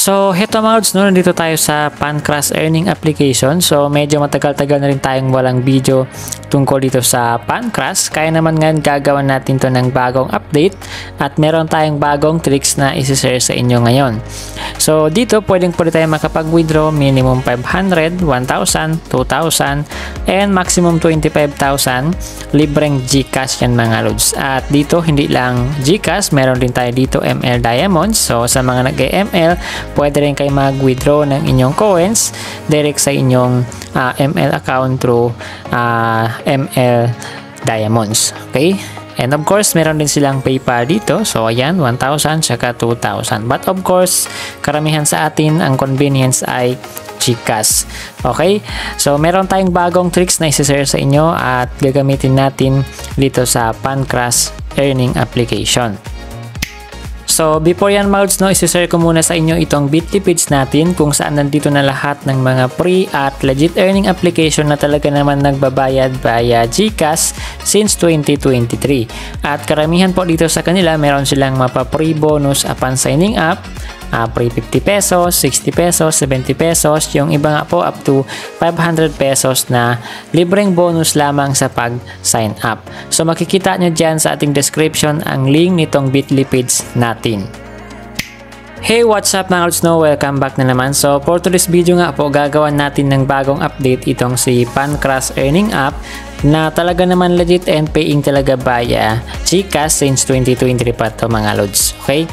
So, heto mga lods, no, nandito tayo sa Pancras Earning Application. So, medyo matagal-tagal na rin tayong walang video tungkol dito sa Pancras. Kaya naman ngayon gagawin natin to ng bagong update at meron tayong bagong tricks na isi-share sa inyo ngayon. So, dito pwedeng pwede tayo makapag-withdraw minimum 500, 1,000, 2,000, and maximum 25,000 libreng GCash yan mga lods. At dito hindi lang GCash, meron din tayo dito ML Diamonds. So, sa mga nag-ML, pwede rin kayo mag-withdraw ng inyong coins direct sa inyong uh, ah, ML account through uh, ah, ML Diamonds. Okay? And of course, meron din silang PayPal dito. So, ayan, 1,000 saka 2,000. But of course, karamihan sa atin, ang convenience ay Gcash. Okay? So, meron tayong bagong tricks na isi-share sa inyo at gagamitin natin dito sa Pancras Earning Application. So, before yan Mouds, no, isi-share ko muna sa inyo itong Bitly page natin kung saan nandito na lahat ng mga free at legit earning application na talaga naman nagbabayad via GCash since 2023. At karamihan po dito sa kanila, meron silang mapa-free bonus upon signing up uh, free 50 pesos, 60 pesos, 70 pesos, yung iba nga po up to 500 pesos na libreng bonus lamang sa pag-sign up. So makikita nyo dyan sa ating description ang link nitong bit.ly page natin. Hey, what's up mga Snow? Welcome back na naman. So, for today's video nga po, gagawan natin ng bagong update itong si Pancras Earning App na talaga naman legit and paying talaga via Gcash since 2023 pa to mga lods. Okay?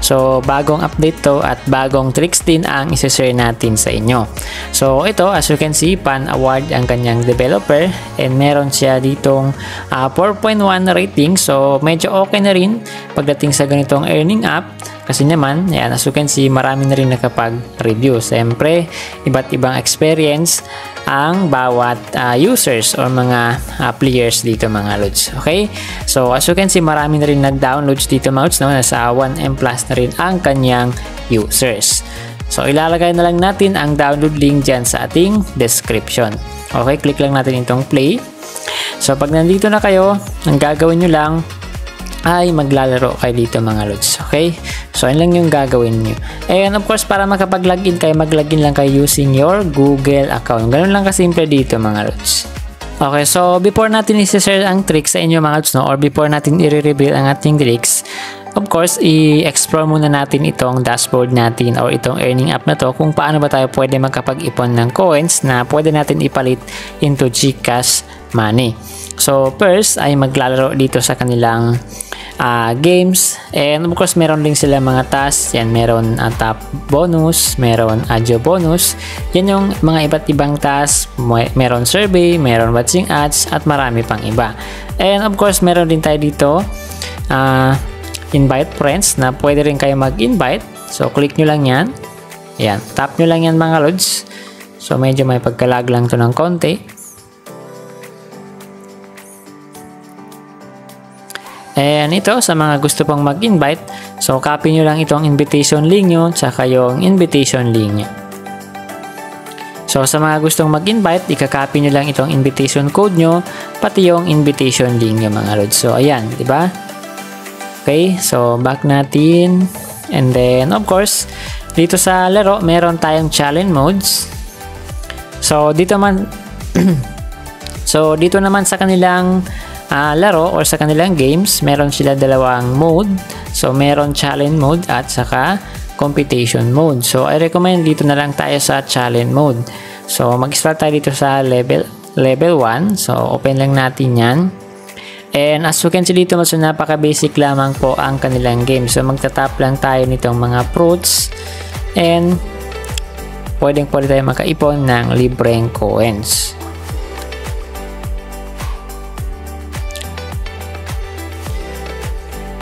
So, bagong update to at bagong tricks din ang isi-share natin sa inyo. So, ito as you can see, Pan Award ang kanyang developer and meron siya ditong uh, ah, 4.1 rating. So, medyo okay na rin pagdating sa ganitong earning app kasi naman, yan, as you can see, marami na rin nakapag-review. Siyempre, iba't ibang experience ang bawat uh, users or mga uh, players dito mga loads. Okay? So, as you can see, marami na rin nag-downloads dito mga loads. No? Nasa 1M plus na rin ang kanyang users. So, ilalagay na lang natin ang download link dyan sa ating description. Okay? Click lang natin itong play. So, pag nandito na kayo, ang gagawin nyo lang, ay maglalaro kayo dito mga lods. Okay? So, yun lang yung gagawin nyo. And of course, para makapag-login kayo, mag-login lang kayo using your Google account. Ganun lang kasimple dito mga lods. Okay, so before natin i-share ang tricks sa inyo mga lods, no, or before natin i-reveal ang ating tricks, of course, i-explore muna natin itong dashboard natin or itong earning app na to kung paano ba tayo pwede magkapag-ipon ng coins na pwede natin ipalit into Gcash money. So, first ay maglalaro dito sa kanilang uh, games. And of course, meron din sila mga tasks. Yan, meron uh, top bonus, meron audio bonus. Yan yung mga iba't ibang tasks. Meron survey, meron watching ads, at marami pang iba. And of course, meron din tayo dito uh, invite friends na pwede rin kayo mag-invite. So, click nyo lang yan. Yan, tap nyo lang yan mga lods. So, medyo may pagkalag lang to ng konti. And ito, sa mga gusto pang mag-invite, so copy nyo lang itong invitation link nyo, tsaka yung invitation link nyo. So sa mga gustong mag-invite, ikakopy nyo lang itong invitation code nyo, pati yung invitation link nyo mga lods. So ayan, di ba? Okay, so back natin. And then, of course, dito sa laro, meron tayong challenge modes. So dito man, so dito naman sa kanilang uh, laro or sa kanilang games, meron sila dalawang mode. So, meron challenge mode at saka competition mode. So, I recommend dito na lang tayo sa challenge mode. So, mag-start tayo dito sa level level 1. So, open lang natin yan. And as you can see dito, mas napaka-basic lamang po ang kanilang game. So, magta-tap lang tayo nitong mga fruits. And, pwedeng pwede tayo makaipon ng libreng coins.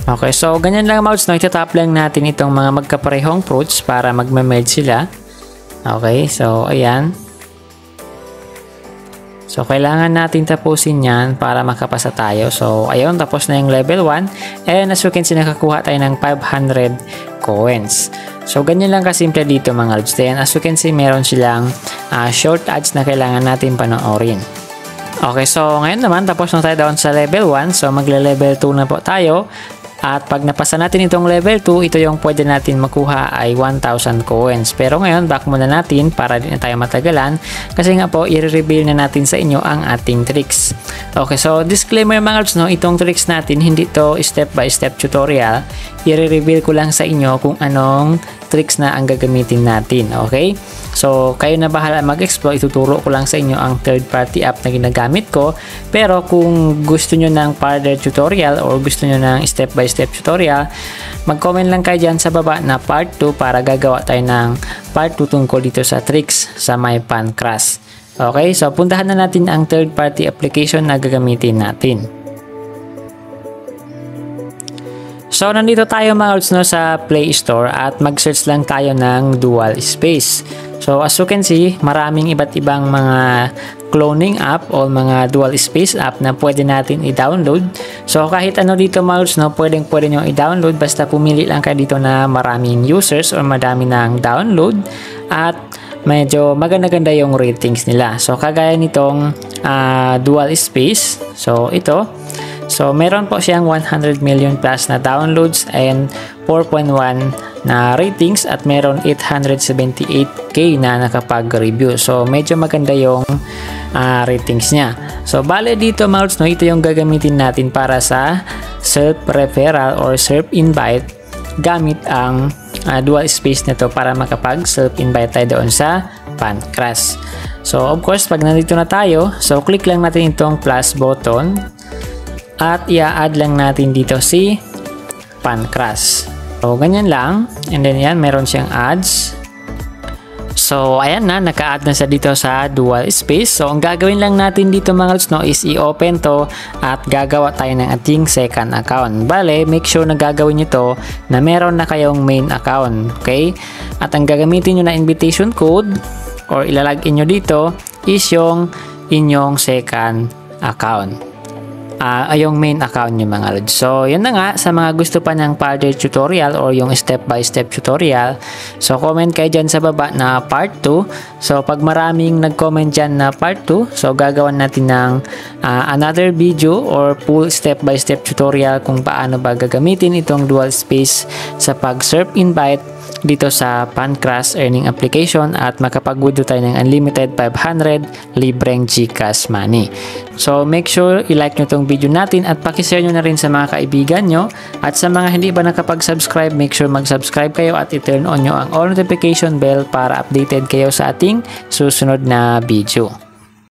Okay, so ganyan lang mouse, no? Itatap lang natin itong mga magkaparehong fruits para magme-merge sila. Okay, so ayan. So, kailangan natin tapusin yan para makapasa tayo. So, ayun, tapos na yung level 1. And as you can see, nakakuha tayo ng 500 coins. So, ganyan lang kasimple dito mga lods. Then, as you can see, meron silang uh, short ads na kailangan natin panoorin. Okay, so ngayon naman, tapos na tayo doon sa level 1. So, magle-level 2 na po tayo. At pag napasa natin itong level 2, ito yung pwede natin makuha ay 1,000 coins. Pero ngayon, back muna natin para di na tayo matagalan. Kasi nga po, i-reveal na natin sa inyo ang ating tricks. Okay, so disclaimer mga lods, no, itong tricks natin, hindi to step by step tutorial. I-reveal ko lang sa inyo kung anong tricks na ang gagamitin natin. Okay? So, kayo na bahala mag-explore. Ituturo ko lang sa inyo ang third party app na ginagamit ko. Pero kung gusto nyo ng further tutorial or gusto nyo ng step by step tutorial, mag-comment lang kayo dyan sa baba na part 2 para gagawa tayo ng part 2 tungkol dito sa tricks sa my pancras. Okay, so puntahan na natin ang third party application na gagamitin natin. So, nandito tayo mga olds no, sa Play Store at mag-search lang tayo ng Dual Space. So, as you can see, maraming iba't ibang mga cloning app o mga Dual Space app na pwede natin i-download. So, kahit ano dito mga olds, no, pwedeng pwede nyo i-download basta pumili lang kayo dito na maraming users or madami ng download at medyo maganda-ganda yung ratings nila. So, kagaya nitong uh, Dual Space. So, ito So, meron po siyang 100 million plus na downloads and 4.1 na ratings at meron 878k na nakapag-review. So, medyo maganda yung uh, ratings niya. So, bale dito mga no, ito yung gagamitin natin para sa self-referral or self-invite gamit ang uh, dual space nito para makapag self-invite tayo doon sa Pancras. So, of course, pag nandito na tayo, so click lang natin itong plus button at i-add lang natin dito si pancras. So, ganyan lang. And then yan, meron siyang ads. So, ayan na, naka-add na sa dito sa dual space. So, ang gagawin lang natin dito mga lods, no, is i-open to at gagawa tayo ng ating second account. Bale, make sure na gagawin nyo to na meron na kayong main account. Okay? At ang gagamitin nyo na invitation code or ilalagin nyo dito is yung inyong second account uh, yung main account nyo mga lods. So, yun na nga, sa mga gusto pa ng further tutorial or yung step-by-step -step tutorial, so comment kayo dyan sa baba na part 2. So, pag maraming nag-comment dyan na part 2, so gagawan natin ng uh, another video or full step-by-step -step tutorial kung paano ba gagamitin itong dual space sa pag-serve invite dito sa Pancras earning application at makapag-withdraw tayo ng unlimited 500 libreng GCash money. So make sure i-like nyo tong video natin at pakishare nyo na rin sa mga kaibigan nyo at sa mga hindi ba nakapag-subscribe make sure mag-subscribe kayo at i-turn on nyo ang all notification bell para updated kayo sa ating susunod na video.